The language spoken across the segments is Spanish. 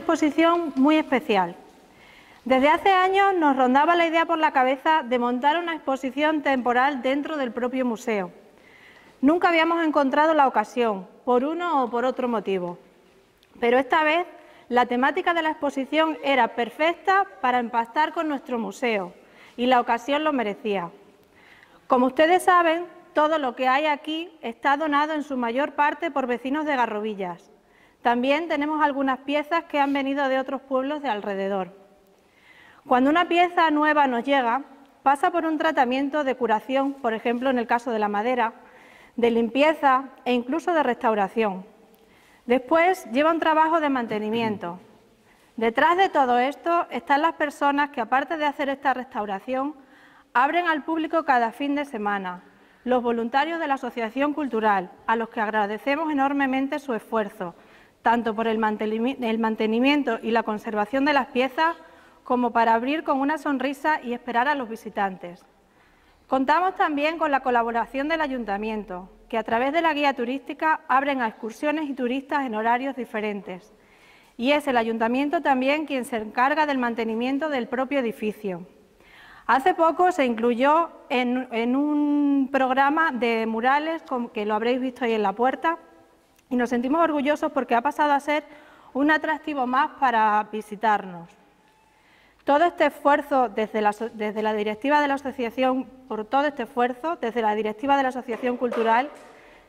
exposición muy especial. Desde hace años nos rondaba la idea por la cabeza de montar una exposición temporal dentro del propio museo. Nunca habíamos encontrado la ocasión, por uno o por otro motivo. Pero esta vez la temática de la exposición era perfecta para empastar con nuestro museo y la ocasión lo merecía. Como ustedes saben, todo lo que hay aquí está donado en su mayor parte por vecinos de Garrovillas. También tenemos algunas piezas que han venido de otros pueblos de alrededor. Cuando una pieza nueva nos llega, pasa por un tratamiento de curación, por ejemplo en el caso de la madera, de limpieza e incluso de restauración. Después lleva un trabajo de mantenimiento. Detrás de todo esto están las personas que, aparte de hacer esta restauración, abren al público cada fin de semana, los voluntarios de la Asociación Cultural, a los que agradecemos enormemente su esfuerzo, tanto por el mantenimiento y la conservación de las piezas como para abrir con una sonrisa y esperar a los visitantes. Contamos también con la colaboración del Ayuntamiento, que a través de la guía turística abren a excursiones y turistas en horarios diferentes. Y es el Ayuntamiento también quien se encarga del mantenimiento del propio edificio. Hace poco se incluyó en, en un programa de murales, que lo habréis visto ahí en la puerta, y nos sentimos orgullosos porque ha pasado a ser un atractivo más para visitarnos. Todo este esfuerzo desde la, desde la, directiva de la asociación, por todo este esfuerzo, desde la directiva de la Asociación Cultural,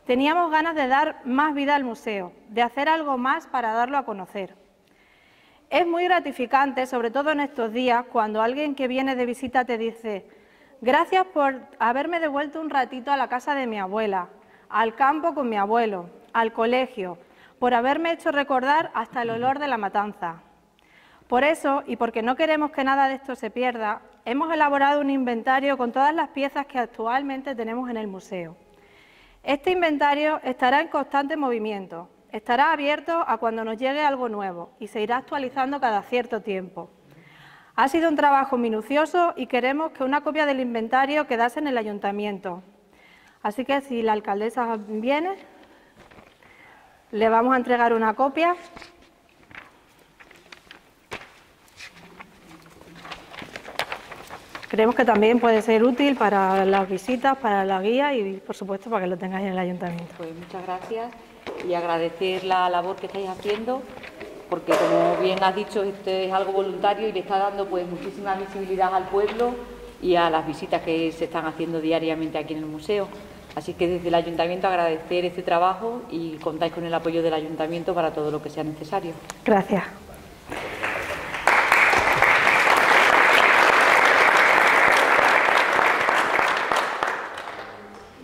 teníamos ganas de dar más vida al museo, de hacer algo más para darlo a conocer. Es muy gratificante, sobre todo en estos días, cuando alguien que viene de visita te dice gracias por haberme devuelto un ratito a la casa de mi abuela, al campo con mi abuelo, al colegio, por haberme hecho recordar hasta el olor de la matanza. Por eso, y porque no queremos que nada de esto se pierda, hemos elaborado un inventario con todas las piezas que actualmente tenemos en el museo. Este inventario estará en constante movimiento, estará abierto a cuando nos llegue algo nuevo y se irá actualizando cada cierto tiempo. Ha sido un trabajo minucioso y queremos que una copia del inventario quedase en el ayuntamiento. Así que si la alcaldesa viene, le vamos a entregar una copia. Creemos que también puede ser útil para las visitas, para la guía y, por supuesto, para que lo tengáis en el ayuntamiento. Pues muchas gracias y agradecer la labor que estáis haciendo porque como bien has dicho, esto es algo voluntario y le está dando pues muchísima visibilidad al pueblo y a las visitas que se están haciendo diariamente aquí en el museo. Así que desde el ayuntamiento agradecer este trabajo y contáis con el apoyo del ayuntamiento para todo lo que sea necesario. Gracias.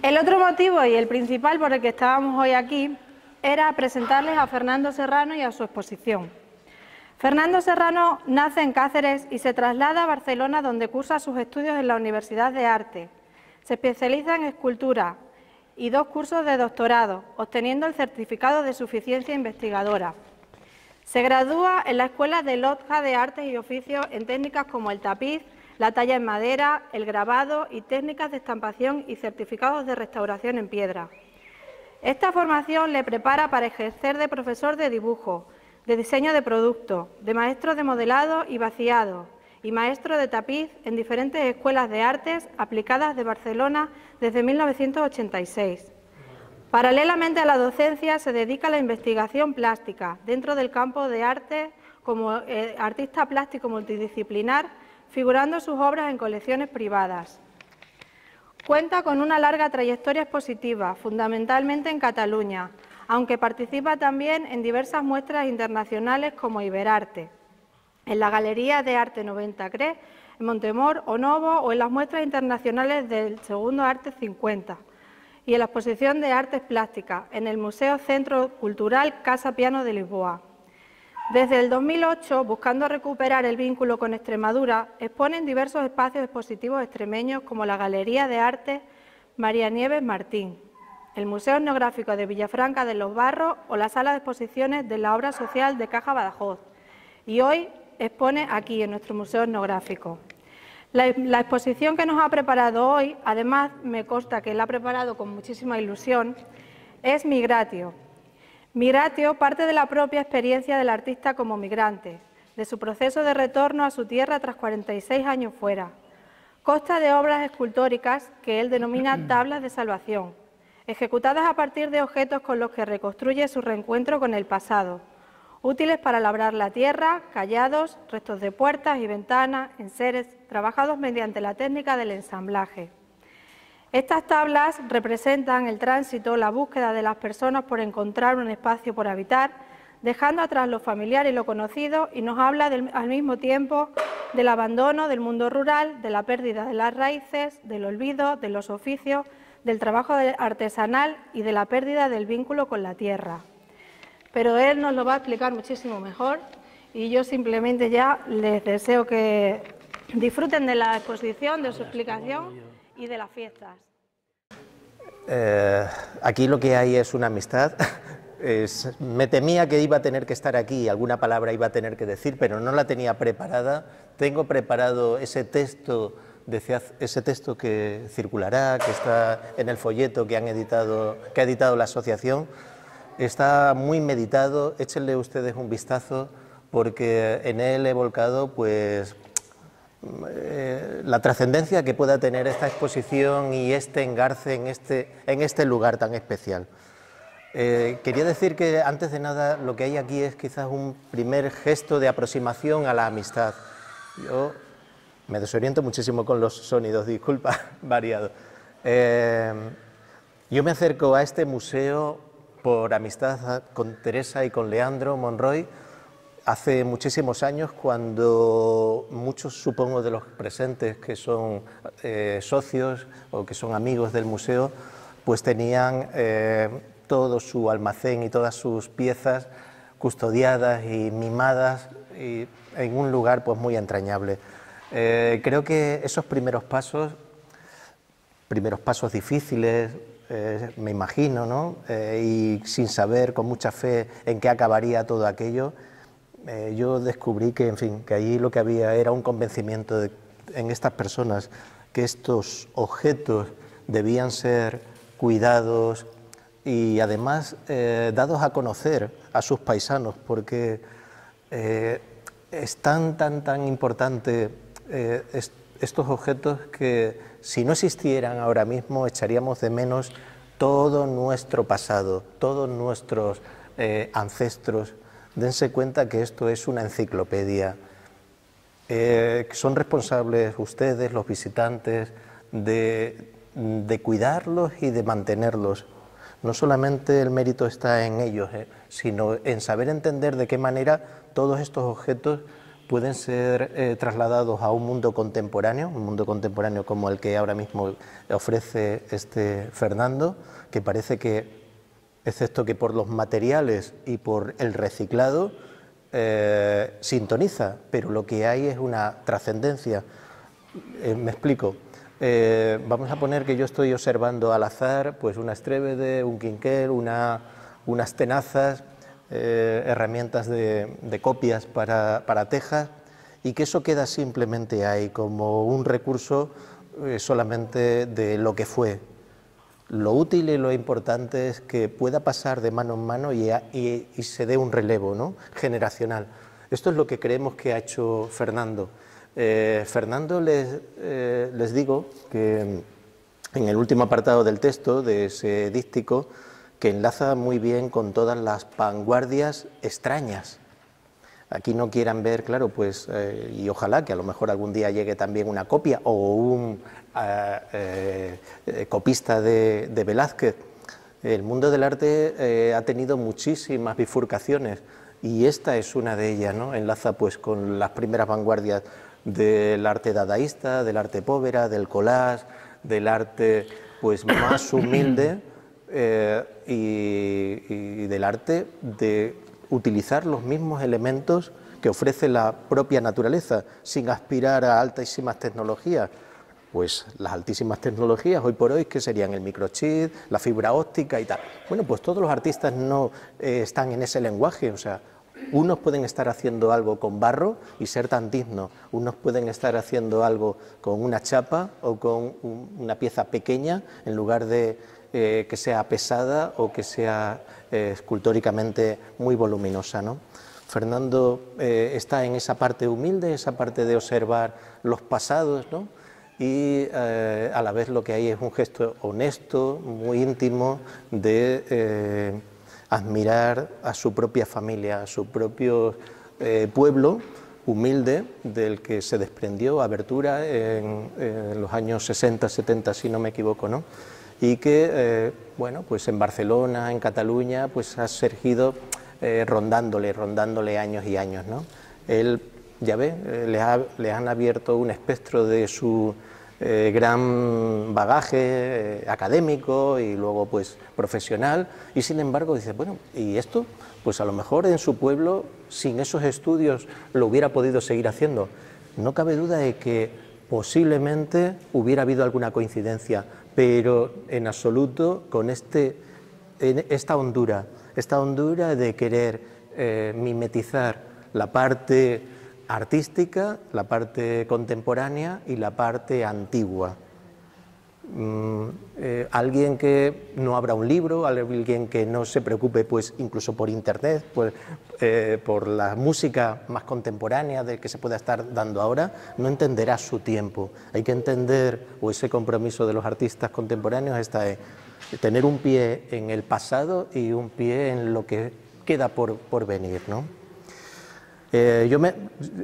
El otro motivo y el principal por el que estábamos hoy aquí era presentarles a Fernando Serrano y a su exposición. Fernando Serrano nace en Cáceres y se traslada a Barcelona donde cursa sus estudios en la Universidad de Arte. Se especializa en escultura y dos cursos de doctorado, obteniendo el certificado de suficiencia investigadora. Se gradúa en la Escuela de Lotja de Artes y Oficios en técnicas como el tapiz, la talla en madera, el grabado y técnicas de estampación y certificados de restauración en piedra. Esta formación le prepara para ejercer de profesor de dibujo, de diseño de producto, de maestro de modelado y vaciado y maestro de tapiz en diferentes escuelas de artes aplicadas de Barcelona desde 1986. Paralelamente a la docencia se dedica a la investigación plástica dentro del campo de arte como eh, artista plástico multidisciplinar, figurando sus obras en colecciones privadas. Cuenta con una larga trayectoria expositiva, fundamentalmente en Cataluña, aunque participa también en diversas muestras internacionales como Iberarte, en la Galería de Arte 90 CRE, en Montemor o Novo o en las muestras internacionales del Segundo Arte 50 y en la exposición de artes plásticas en el Museo Centro Cultural Casa Piano de Lisboa. Desde el 2008, buscando recuperar el vínculo con Extremadura, expone en diversos espacios expositivos extremeños como la Galería de Arte María Nieves Martín, el Museo Etnográfico de Villafranca de los Barros o la Sala de Exposiciones de la Obra Social de Caja Badajoz. Y hoy expone aquí, en nuestro Museo Etnográfico. La, la, exposición que nos ha preparado hoy, además me consta que la ha preparado con muchísima ilusión, es Migratio, Migratio parte de la propia experiencia del artista como migrante, de su proceso de retorno a su tierra tras 46 años fuera. Consta de obras escultóricas que él denomina tablas de salvación, ejecutadas a partir de objetos con los que reconstruye su reencuentro con el pasado, útiles para labrar la tierra, callados, restos de puertas y ventanas, enseres, trabajados mediante la técnica del ensamblaje. Estas tablas representan el tránsito, la búsqueda de las personas por encontrar un espacio por habitar, dejando atrás lo familiar y lo conocido, y nos habla al mismo tiempo del abandono del mundo rural, de la pérdida de las raíces, del olvido, de los oficios, del trabajo artesanal y de la pérdida del vínculo con la tierra. Pero él nos lo va a explicar muchísimo mejor y yo simplemente ya les deseo que disfruten de la exposición, de su explicación y de las fiestas. Eh, aquí lo que hay es una amistad. Me temía que iba a tener que estar aquí y alguna palabra iba a tener que decir, pero no la tenía preparada. Tengo preparado ese texto, ese texto que circulará, que está en el folleto que, han editado, que ha editado la asociación. Está muy meditado, échenle ustedes un vistazo porque en él he volcado pues, eh, la trascendencia que pueda tener esta exposición y este engarce en este, en este lugar tan especial. Eh, quería decir que antes de nada lo que hay aquí es quizás un primer gesto de aproximación a la amistad. Yo me desoriento muchísimo con los sonidos, disculpa, variado. Eh, yo me acerco a este museo por amistad con Teresa y con Leandro Monroy, hace muchísimos años cuando muchos, supongo, de los presentes que son eh, socios o que son amigos del museo, pues tenían eh, todo su almacén y todas sus piezas custodiadas y mimadas y en un lugar pues muy entrañable. Eh, creo que esos primeros pasos, primeros pasos difíciles, me imagino, ¿no? y sin saber, con mucha fe en qué acabaría todo aquello, eh, yo descubrí que, en fin, que allí lo que había era un convencimiento en estas personas que estos objetos debían ser cuidados y además eh, dados a conocer a sus paisanos, porque eh, es tan, tan, tan importante estos objetos que si no existieran ahora mismo echaríamos de menos todo nuestro pasado, todos nuestros ancestros dense cuenta que esto es una enciclopedia. Eh, son responsables ustedes, los visitantes, de, cuidarlos y de mantenerlos. No solamente el mérito está en ellos, eh, sino en saber entender de qué manera todos estos objetos pueden ser eh, trasladados a un mundo contemporáneo, un mundo contemporáneo como el que ahora mismo ofrece este Fernando, que parece que, excepto que por los materiales y por el reciclado, eh, sintoniza, pero lo que hay es una trascendencia. Eh, me explico. vamos a poner que yo estoy observando al azar pues una estrébede, un quinquel, una, unas tenazas, eh, herramientas de, copias para, tejas y que eso queda simplemente ahí como un recurso eh, solamente de lo que fue. Lo útil y lo importante es que pueda pasar de mano en mano y, se dé un relevo ¿no? generacional. Esto es lo que creemos que ha hecho Fernando. Eh, Fernando les, les digo que en el último apartado del texto de ese dístico que enlaza muy bien con todas las vanguardias extrañas. Aquí no quieran ver, claro, pues, eh, y ojalá que a lo mejor algún día llegue también una copia o un eh, eh, copista de, Velázquez. El mundo del arte ha tenido muchísimas bifurcaciones y esta es una de ellas, ¿no? Enlaza pues con las primeras vanguardias del arte dadaísta, del arte povera, del collage, del arte pues más humilde eh, y, del arte de utilizar los mismos elementos que ofrece la propia naturaleza, sin aspirar a altísimas tecnologías. Pues las altísimas tecnologías hoy por hoy, que serían el microchip, la fibra óptica y tal. Bueno, pues todos los artistas no eh, están en ese lenguaje, o sea, unos pueden estar haciendo algo con barro y ser tan dignos, unos pueden estar haciendo algo con una chapa o con una pieza pequeña en lugar de eh, que sea pesada o que sea eh, escultóricamente muy voluminosa. ¿no? Fernando eh, está en esa parte humilde, esa parte de observar los pasados, ¿no? y a la vez lo que hay es un gesto honesto, muy íntimo, de admirar a su propia familia, a su propio pueblo humilde del que se desprendió Abertura en, en los años 60, 70, si no me equivoco, ¿no? Y que, eh, bueno, pues en Barcelona, en Cataluña, pues ha surgido eh, rondándole, rondándole años y años, ¿no? Él, ya ve, eh, le, han abierto un espectro de su gran bagaje académico y luego pues profesional y sin embargo dice, bueno, ¿y esto? Pues a lo mejor en su pueblo, sin esos estudios, lo hubiera podido seguir haciendo. No cabe duda de que posiblemente hubiera habido alguna coincidencia, pero en absoluto con este, esta hondura, esta hondura de querer eh, mimetizar la parte artística, la parte contemporánea y la parte antigua. Mm, eh, alguien que no abra un libro, alguien que no se preocupe pues incluso por internet, pues, eh, por la música más contemporánea de que se pueda estar dando ahora, no entenderá su tiempo. Hay que entender, o ese compromiso de los artistas contemporáneos está en tener un pie en el pasado y un pie en lo que queda por, por venir. ¿no? Eh, yo me,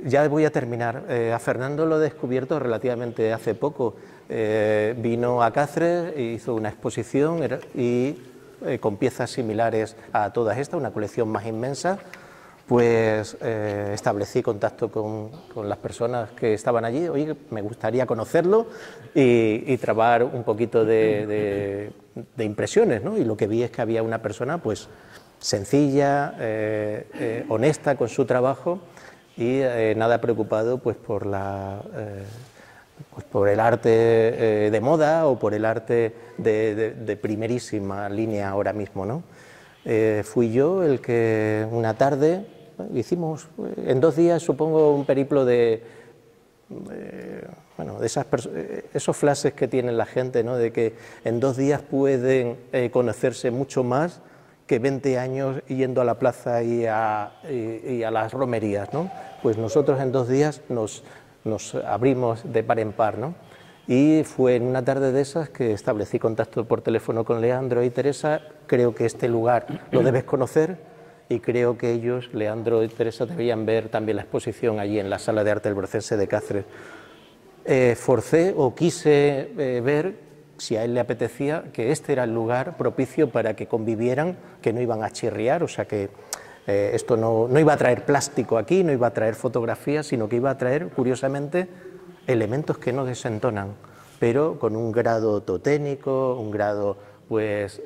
ya voy a terminar. a Fernando lo he descubierto relativamente hace poco. Eh, vino a Cáceres, hizo una exposición y eh, con piezas similares a todas estas, una colección más inmensa, pues eh, establecí contacto con, las personas que estaban allí. Oye, me gustaría conocerlo y, trabar un poquito de, impresiones, ¿no? Y lo que vi es que había una persona, pues, sencilla, honesta con su trabajo y nada preocupado, pues, por la pues por el arte eh, de moda o por el arte de, primerísima línea ahora mismo. ¿no? Eh, fui yo el que una tarde hicimos, eh, en dos días supongo, un periplo de, bueno, de esas esos flashes que tiene la gente, ¿no? de que en dos días pueden conocerse mucho más que 20 años yendo a la plaza y a, y a las romerías. ¿no? Pues nosotros en dos días nos nos abrimos de par en par, ¿no? Y fue en una tarde de esas que establecí contacto por teléfono con Leandro y Teresa. Creo que este lugar lo debes conocer. y creo que ellos, Leandro y Teresa, debían ver también la exposición allí en la Sala de Arte del Brocense de Cáceres. Eh, forcé o quise eh, ver si a él le apetecía que este era el lugar propicio para que convivieran, que no iban a chirriar, o sea que eh, esto no, no, iba a traer plástico aquí, no iba a traer fotografías, sino que iba a traer, curiosamente, elementos que no desentonan, pero con un grado toténico, un grado pues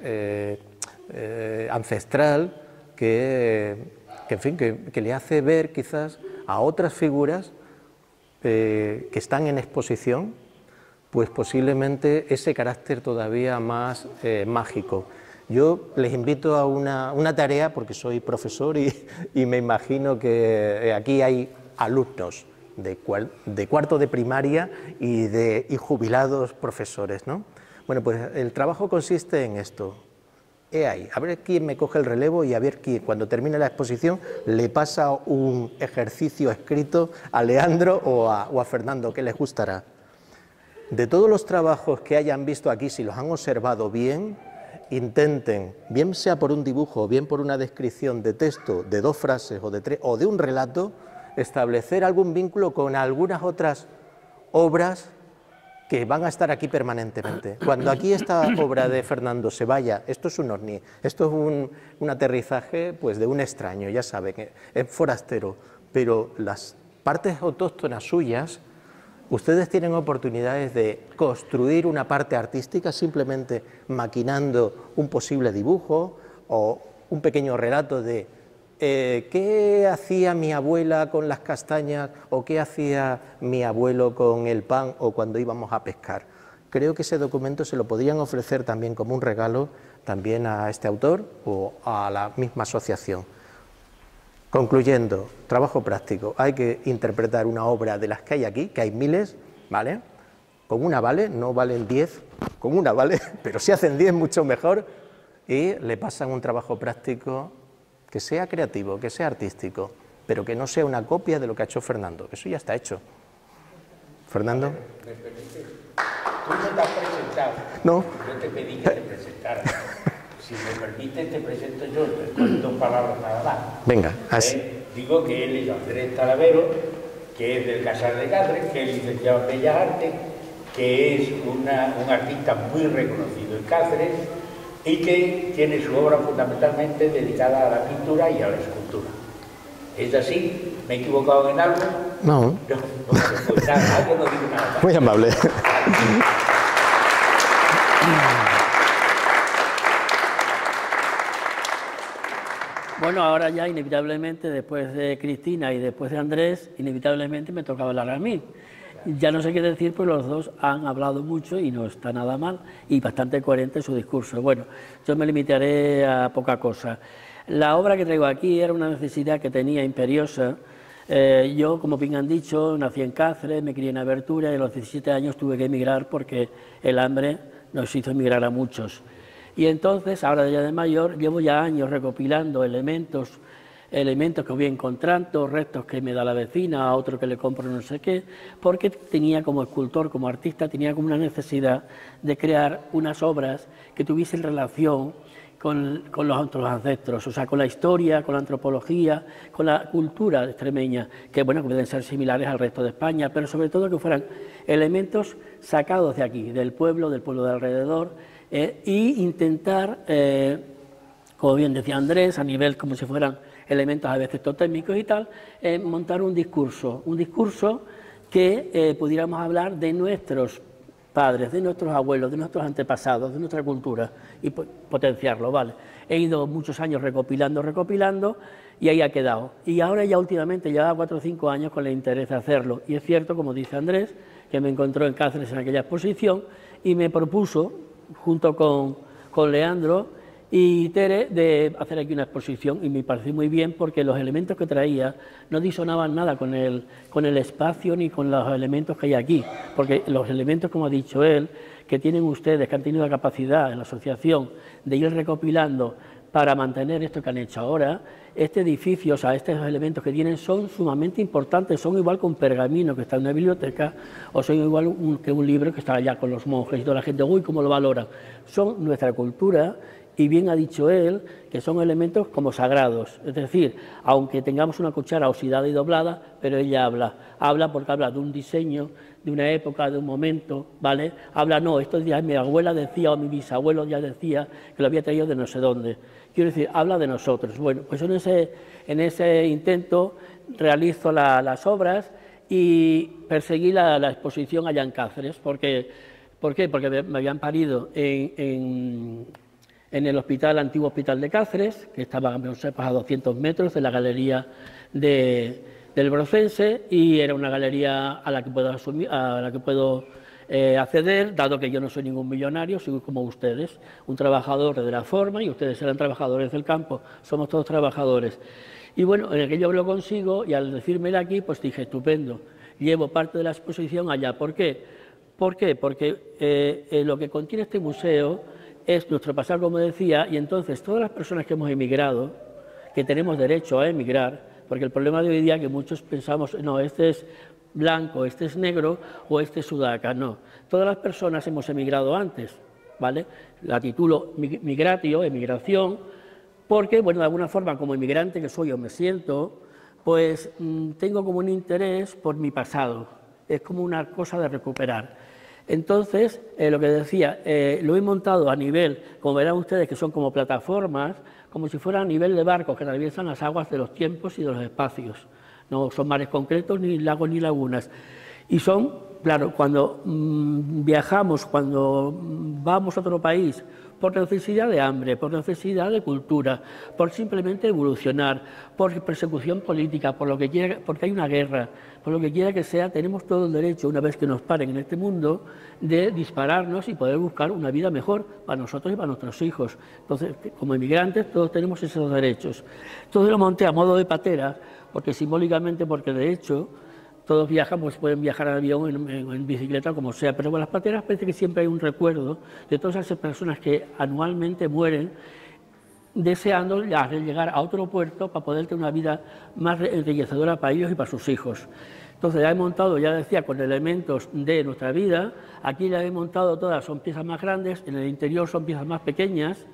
ancestral, que, en fin, que, le hace ver quizás a otras figuras eh, que están en exposición, pues posiblemente ese carácter todavía más eh, mágico. Yo les invito a una, tarea, porque soy profesor y, me imagino que eh, aquí hay alumnos de, de cuarto de primaria y, de, jubilados profesores. ¿no? Bueno, pues el trabajo consiste en esto, he ahí, a ver quién me coge el relevo y a ver quién, cuando termine la exposición, le pasa un ejercicio escrito a Leandro o a, Fernando, que les gustará. De todos los trabajos que hayan visto aquí, si los han observado bien, intenten, bien sea por un dibujo, bien por una descripción de texto, de dos frases o de tres, o de un relato, establecer algún vínculo con algunas otras obras que van a estar aquí permanentemente. Cuando aquí esta obra de Fernando se vaya, esto es un orni, esto es un, aterrizaje pues, de un extraño, ya saben, es forastero, pero las partes autóctonas suyas, ustedes tienen oportunidades de construir una parte artística simplemente maquinando un posible dibujo o un pequeño relato de eh, ¿qué hacía mi abuela con las castañas o qué hacía mi abuelo con el pan o cuando íbamos a pescar? Creo que ese documento se lo podrían ofrecer también como un regalo también a este autor o a la misma asociación. Concluyendo, trabajo práctico. Hay que interpretar una obra de las que hay aquí, que hay miles, ¿vale? Con una vale, no valen diez, con una vale, pero si hacen diez mucho mejor y le pasan un trabajo práctico que sea creativo, que sea artístico, pero que no sea una copia de lo que ha hecho Fernando. Eso ya está hecho. Fernando. ¿Me permite? Tú no te has presentado. No. Yo te pedí que te presentaras. Si me permite, te presento yo, con dos palabras nada más. Venga, así. Eh, digo que él es Andrés Talavero, que es del Casar de Cáceres, que es licenciado en Bellas Artes, que es un artista muy reconocido en Cáceres, y que tiene su obra fundamentalmente dedicada a la pintura y a la escultura. ¿Es así? ¿Me he equivocado en algo? No. no, pues nada, algo no digo nada. Muy amable. Bueno, ahora ya inevitablemente, después de Cristina y después de Andrés, inevitablemente me tocaba hablar a mí. Ya no sé qué decir, pues los dos han hablado mucho y no está nada mal y bastante coherente su discurso. Bueno, yo me limitaré a poca cosa. La obra que traigo aquí era una necesidad que tenía imperiosa. Eh, yo, como bien han dicho, nací en Cáceres, me crié en Abertura y a los 17 años tuve que emigrar porque el hambre nos hizo emigrar a muchos. Y entonces, ahora ya de mayor, llevo ya años recopilando elementos elementos que voy encontrando, restos que me da la vecina, a otro que le compro no sé qué, porque tenía como escultor, como artista, tenía como una necesidad de crear unas obras que tuviesen relación con, los otros ancestros, o sea, con la historia, con la antropología, con la cultura extremeña, que bueno, que pueden ser similares al resto de España, pero sobre todo que fueran elementos sacados de aquí, del pueblo, del pueblo de alrededor, e intentar, eh, como bien decía Andrés, a nivel como si fueran elementos a veces totémicos y tal, montar un discurso, un discurso que eh, pudiéramos hablar de nuestros padres, de nuestros abuelos, de nuestros antepasados, de nuestra cultura y potenciarlo, ¿vale? He ido muchos años recopilando, recopilando y ahí ha quedado. Y ahora ya últimamente, ya cuatro o cinco años con el interés de hacerlo. Y es cierto, como dice Andrés, que me encontró en Cáceres en aquella exposición y me propuso, junto con, con Leandro, y Tere de hacer aquí una exposición. Y me pareció muy bien porque los elementos que traía no disonaban nada con el, con el espacio ni con los elementos que hay aquí, porque los elementos, como ha dicho él, que tienen ustedes, que han tenido la capacidad en la asociación de ir recopilando para mantener esto que han hecho ahora, este edificio, o sea, estos elementos que tienen son sumamente importantes, son igual que un pergamino que está en una biblioteca o son igual que un libro que está allá con los monjes y toda la gente, uy, cómo lo valoran. Son nuestra cultura Y bien ha dicho él que son elementos como sagrados, es decir, aunque tengamos una cuchara oxidada y doblada, pero ella habla, habla porque habla de un diseño, de una época, de un momento, ¿vale? Habla, no, estos días mi abuela decía o mi bisabuelo ya decía que lo había traído de no sé dónde. Quiero decir, habla de nosotros. Bueno, pues en ese, en ese intento realizo las obras y perseguí la, exposición allá en Cáceres, porque, ¿por qué? Porque me, habían parido en, en, el hospital, antiguo hospital de Cáceres, que estaba a 200 metros de la galería de, del Brocense, y era una galería a la que puedo, a la que puedo eh, acceder, dado que yo no soy ningún millonario, soy como ustedes, un trabajador de la forma, y ustedes eran trabajadores del campo, somos todos trabajadores. Y bueno, en aquello lo consigo y al decírmelo aquí, pues dije, estupendo, llevo parte de la exposición allá. ¿Por qué? ¿Por qué? Porque eh, lo que contiene este museo es nuestro pasado, como decía, y entonces todas las personas que hemos emigrado, que tenemos derecho a emigrar, porque el problema de hoy día es que muchos pensamos, no, este es blanco, este es negro o este es sudaca, no. Todas las personas hemos emigrado antes, ¿vale? La titulo migratio, emigración, porque, bueno, de alguna forma, como inmigrante que soy o me siento, pues mm, tengo como un interés por mi pasado, es como una cosa de recuperar. Entonces, eh, lo que decía, eh, lo he montado a nivel, como verán ustedes, que son como plataformas, como si fuera a nivel de barcos que atraviesan las aguas de los tiempos y de los espacios. No son mares concretos, ni lagos ni lagunas. Y son, claro, cuando mm, viajamos, cuando mm, vamos a otro país, por necesidad de hambre, por necesidad de cultura, por simplemente evolucionar, por persecución política, por lo que quiera, porque hay una guerra, por lo que quiera que sea, tenemos todo el derecho, una vez que nos paren en este mundo, de dispararnos y poder buscar una vida mejor para nosotros y para nuestros hijos. Entonces, como inmigrantes, todos tenemos esos derechos. Todo lo monté a modo de patera, porque simbólicamente, porque de hecho, todos viajan, pues pueden viajar en avión, en, en, bicicleta, como sea, pero con las pateras parece que siempre hay un recuerdo de todas esas personas que anualmente mueren deseando llegar a otro puerto para poder tener una vida más enriquecedora para ellos y para sus hijos. Entonces ya he montado, ya decía, con elementos de nuestra vida, aquí ya he montado todas, son piezas más grandes, en el interior son piezas más pequeñas,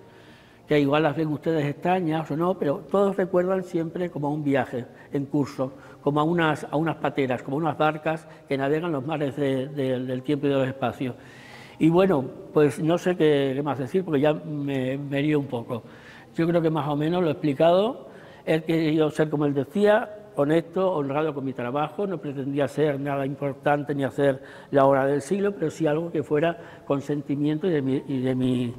que igual las ven ustedes extrañas o no, pero todos recuerdan siempre como un viaje en curso, como a unas, a unas pateras, como unas barcas que navegan los mares del tiempo y del espacio. Y bueno, pues no sé qué, más decir porque ya me, me un poco. Yo creo que más o menos lo he explicado. He querido ser, como él decía, honesto, honrado con mi trabajo, no pretendía ser nada importante ni hacer la obra del siglo, pero sí algo que fuera con sentimiento y de mi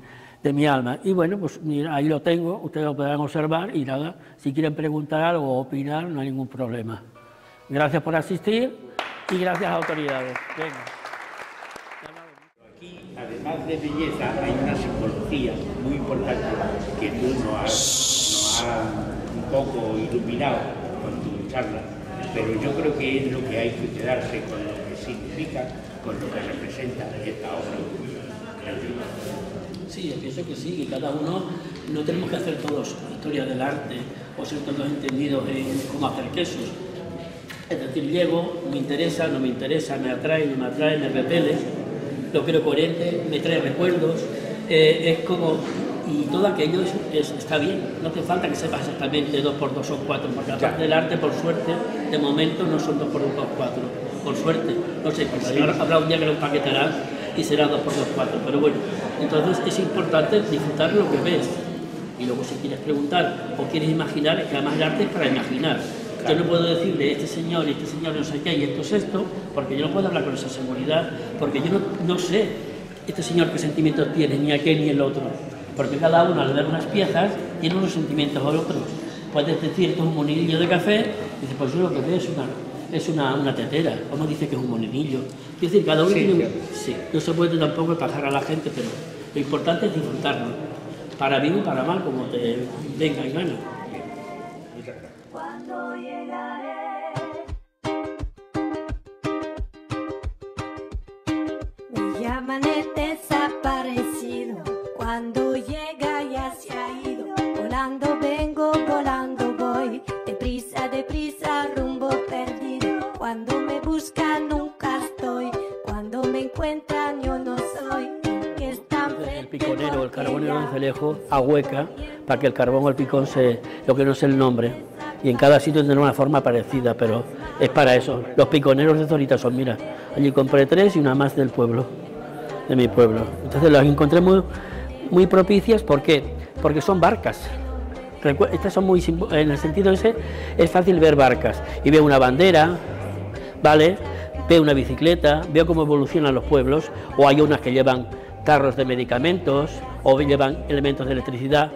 de mi alma. Y bueno, pues mira, ahí lo tengo, ustedes lo podrán observar y nada, si quieren preguntar algo o opinar, no hay ningún problema. Gracias por asistir y gracias a autoridades. Aquí, además de belleza, hay una simbología muy importante que tú nos has, un poco iluminado con tu charla, pero yo creo que es lo que hay que quedarse con lo que significa, con lo que representa esta obra. Sí, yo pienso que sí, que cada uno no tenemos que hacer todos historia del arte o ser todos entendidos en cómo hacer quesos. Es decir, llego, me interesa, no me interesa, me atrae, no me atrae, me repele, lo creo coherente, me trae recuerdos, eh, es como y todo aquello está bien, no hace falta que sepas exactamente 2 por 2 o 4, porque aparte del arte, por suerte, de momento no son 2 por 2 o 4, por suerte, no sé, porque habrá un día que lo empaquetarán y será 2 por 2 4, pero bueno, entonces es importante disfrutar lo que ves. Y luego si quieres preguntar o quieres imaginar, es que además el arte es para imaginar. Yo no puedo decirle este señor y este señor no sé qué y esto es esto, porque yo no puedo hablar con esa seguridad, porque yo no, no sé este señor qué sentimientos tiene, ni aquel ni el otro. Porque cada uno al ver unas piezas tiene unos sentimientos o otros. Puedes decir esto es un monillo de café, y dices, pues yo lo que veo es una, es una, una tetera, como dice que es un molinillo. Es decir, cada uno tiene... Sí, no se puede tampoco pasar a la gente, pero lo importante es disfrutarlo, para bien o para mal, como te venga y gana. Cuando me encuentran yo no soy piconero, el carbonero Celejo a Hueca para que el carbón o el picón se, lo que no es el nombre. Y en cada sitio tendrá una forma parecida, pero es para eso. Los piconeros de Zorita son, mira, allí compré tres y una más del pueblo, de mi pueblo. Entonces las encontré muy, muy propicias, ¿por qué? Porque son barcas. Estas son muy, en el sentido ese, es fácil ver barcas. Y veo una bandera, ¿vale? Veo una bicicleta, veo cómo evolucionan los pueblos, o hay unas que llevan carros de medicamentos, o llevan elementos de electricidad.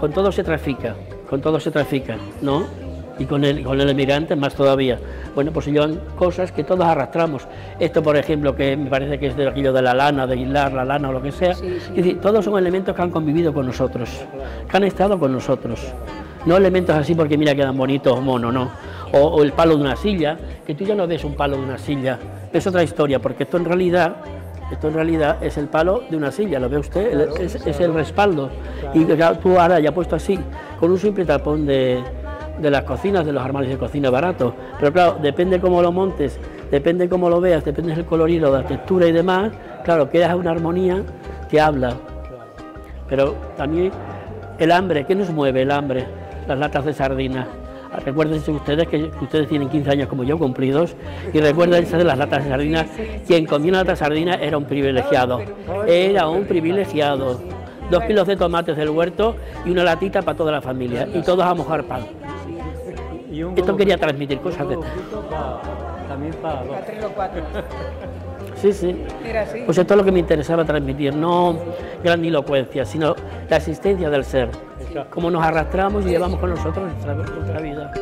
Con todo se trafica, con todo se trafica, ¿no? Y con el, con el emigrante más todavía. Bueno, pues se llevan cosas que todos arrastramos. Esto, por ejemplo, que me parece que es de aquello de la lana, de hilar la lana o lo que sea. Es decir, todos son elementos que han convivido con nosotros, que han estado con nosotros. No elementos así porque mira quedan bonitos o mono, no. O, o, el palo de una silla, que tú ya no ves un palo de una silla. Es otra historia, porque esto en realidad esto en realidad es el palo de una silla, lo ve usted, es, el respaldo. Y tú ahora ya puesto así, con un simple tapón de, de las cocinas, de los armarios de cocina baratos. Pero claro, depende cómo lo montes, depende cómo lo veas, depende del colorido, la textura y demás, claro, quedas una armonía que habla. Pero también el hambre, ¿qué nos mueve el hambre? Las latas de sardinas. Recuérdense ustedes que ustedes tienen 15 años como yo, cumplidos, y recuérdense de las latas de sardinas. Quien comía una lata de sardinas era un privilegiado. Era un privilegiado. Dos kilos de tomates del huerto y una latita para toda la familia. Y todos a mojar pan. Esto quería transmitir cosas de También para tres o cuatro. Sí, sí. Pues esto es lo que me interesaba transmitir, no grandilocuencia, sino la existencia del ser cómo nos arrastramos y llevamos con nosotros nuestra, nuestra vida.